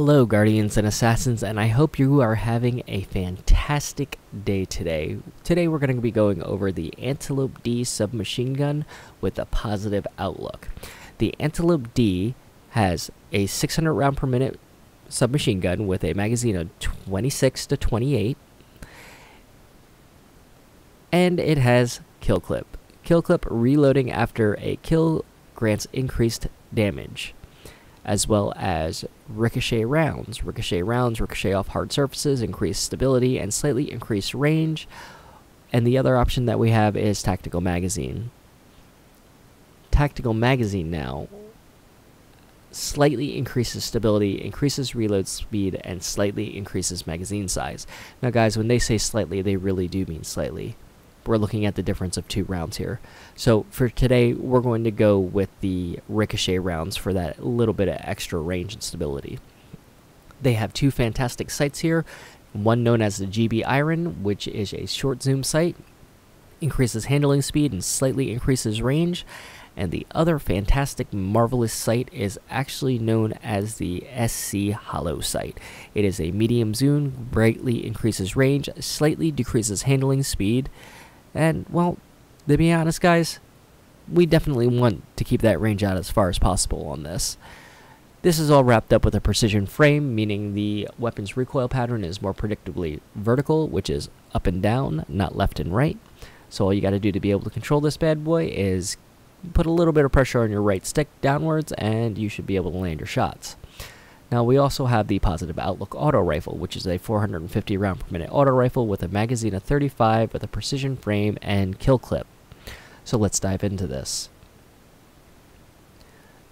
Hello, Guardians and Assassins, and I hope you are having a fantastic day today. Today, we're going to be going over the Antiope D submachine gun with a positive outlook. The Antiope D has a 600 round per minute submachine gun with a magazine of 26 to 28, and it has kill clip. Kill clip reloading after a kill grants increased damage as well as ricochet rounds. Ricochet rounds ricochet off hard surfaces, increase stability, and slightly increase range. And the other option that we have is Tactical Magazine. Tactical Magazine now slightly increases stability, increases reload speed, and slightly increases magazine size. Now, guys, when they say slightly, they really do mean slightly we're looking at the difference of two rounds here. So for today, we're going to go with the ricochet rounds for that little bit of extra range and stability. They have two fantastic sights here. One known as the GB Iron, which is a short zoom sight, increases handling speed and slightly increases range. And the other fantastic, marvelous sight is actually known as the SC Hollow sight. It is a medium zoom, greatly increases range, slightly decreases handling speed, and, well, to be honest, guys, we definitely want to keep that range out as far as possible on this. This is all wrapped up with a precision frame, meaning the weapon's recoil pattern is more predictably vertical, which is up and down, not left and right. So all you got to do to be able to control this bad boy is put a little bit of pressure on your right stick downwards, and you should be able to land your shots. Now we also have the Positive Outlook Auto Rifle, which is a 450 round per minute auto rifle with a magazine of 35 with a precision frame and kill clip. So let's dive into this.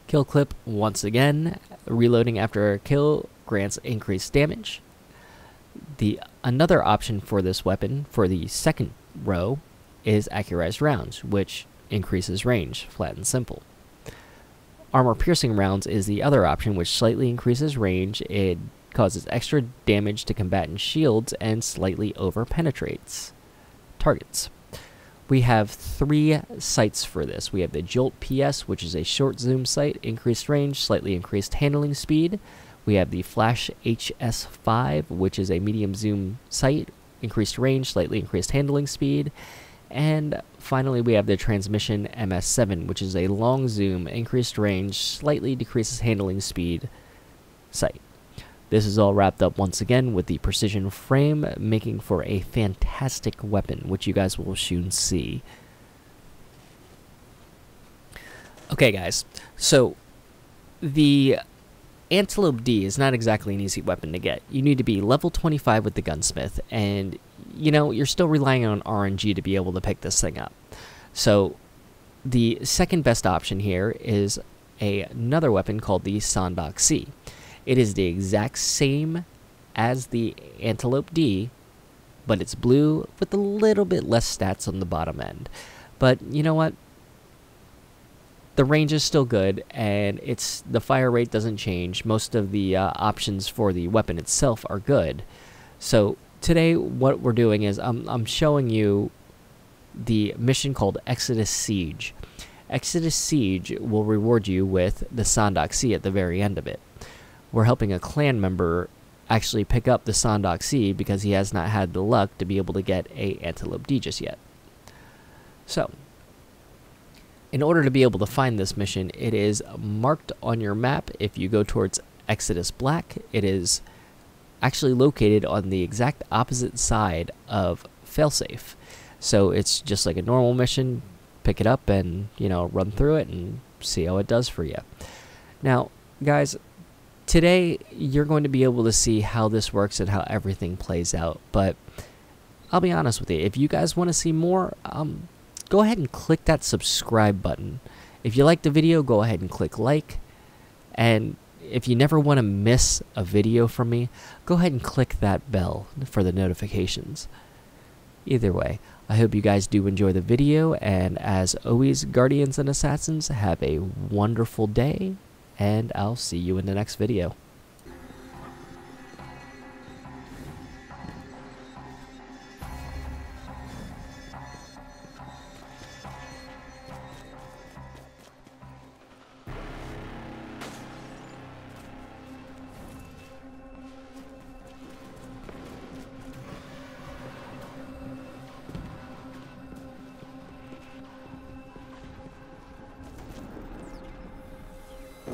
Kill clip once again, reloading after a kill grants increased damage. The another option for this weapon for the second row is accurized rounds, which increases range, flat and simple. Armor piercing rounds is the other option, which slightly increases range. It causes extra damage to combatant shields and slightly over penetrates targets. We have three sights for this. We have the Jolt PS, which is a short zoom sight, increased range, slightly increased handling speed. We have the Flash HS5, which is a medium zoom sight, increased range, slightly increased handling speed. And finally, we have the Transmission MS7, which is a long zoom, increased range, slightly decreases handling speed sight. This is all wrapped up once again with the precision frame, making for a fantastic weapon, which you guys will soon see. Okay, guys, so the Antiope D is not exactly an easy weapon to get. You need to be level 25 with the gunsmith, and you know, you're still relying on RNG to be able to pick this thing up. So, the second best option here is a, another weapon called the Sondok C. It is the exact same as the Antiope D, but it's blue with a little bit less stats on the bottom end. But you know what? the range is still good and it's the fire rate doesn't change most of the uh, options for the weapon itself are good so today what we're doing is I'm, I'm showing you the mission called exodus siege. Exodus siege will reward you with the sondok c at the very end of it. We're helping a clan member actually pick up the sondok c because he has not had the luck to be able to get a antiope d just yet. So in order to be able to find this mission, it is marked on your map. If you go towards Exodus Black, it is actually located on the exact opposite side of Failsafe. So it's just like a normal mission. Pick it up and, you know, run through it and see how it does for you. Now, guys, today you're going to be able to see how this works and how everything plays out. But I'll be honest with you, if you guys want to see more, um, go ahead and click that subscribe button. If you like the video, go ahead and click like. And if you never want to miss a video from me, go ahead and click that bell for the notifications. Either way, I hope you guys do enjoy the video, and as always, Guardians and Assassins, have a wonderful day, and I'll see you in the next video.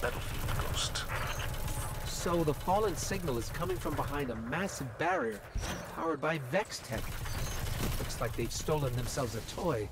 battlefield, Ghost. So the fallen signal is coming from behind a massive barrier powered by Vex Tech. Looks like they've stolen themselves a toy.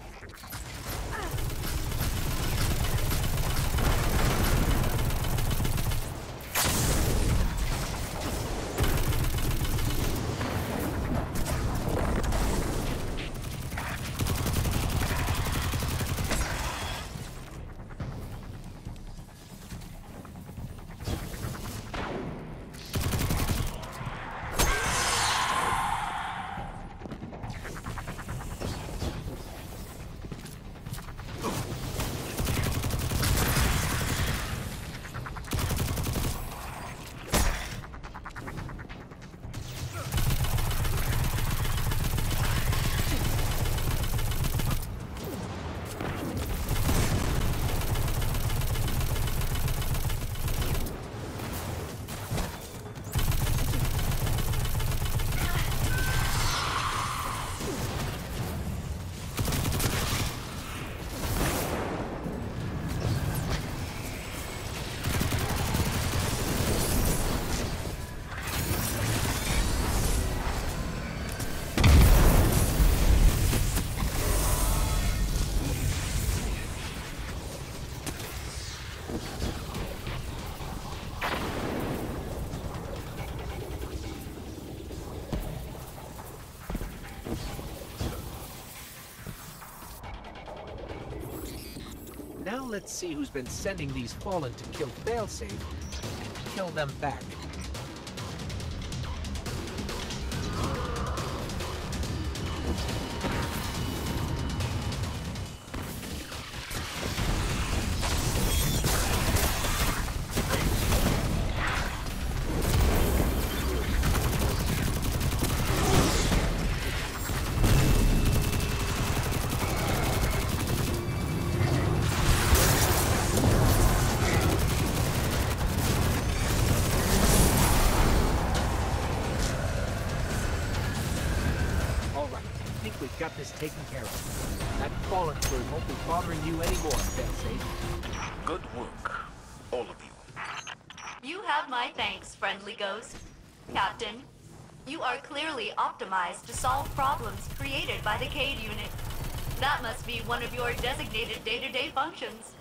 Now let's see who's been sending these fallen to kill Failsafe and kill them back. Think we've got this taken care of. That fallen bird won't be bothering you anymore, Failsafe. Good work, all of you. You have my thanks, friendly ghost. Captain, you are clearly optimized to solve problems created by the Cayde unit. That must be one of your designated day-to-day functions.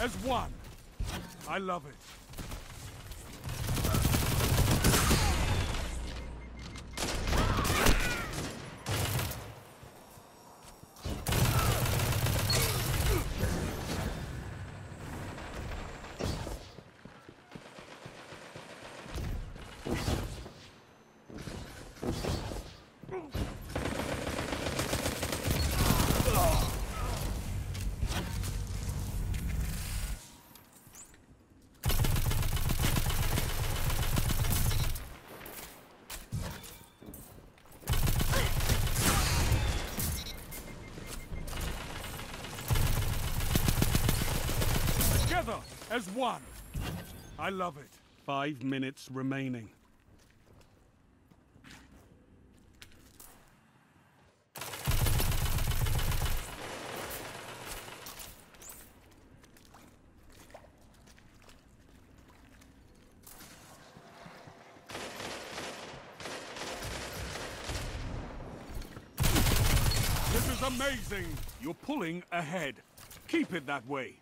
As one. I love it. Together as one. I love it. Five minutes remaining. This is amazing. You're pulling ahead. Keep it that way.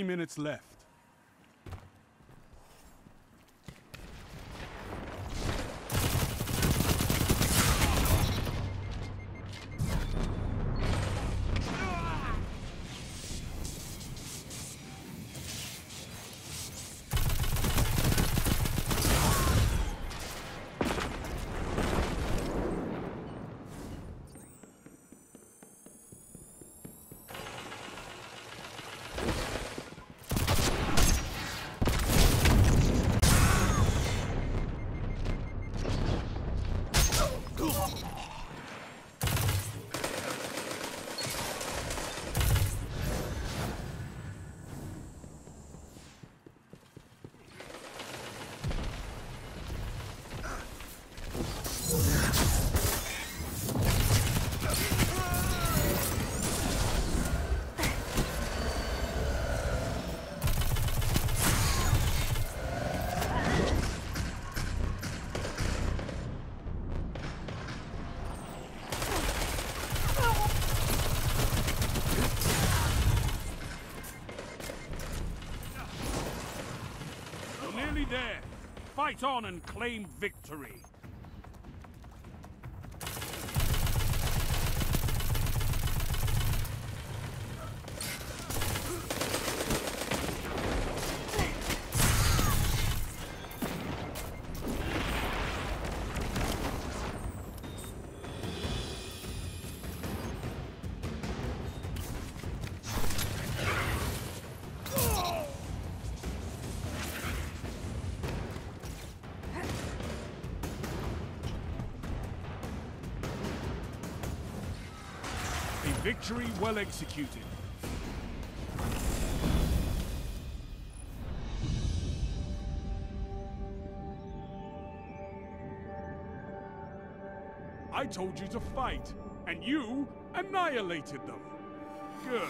Three minutes left. On and claim victory. Victory well executed. I told you to fight, and you annihilated them. Good.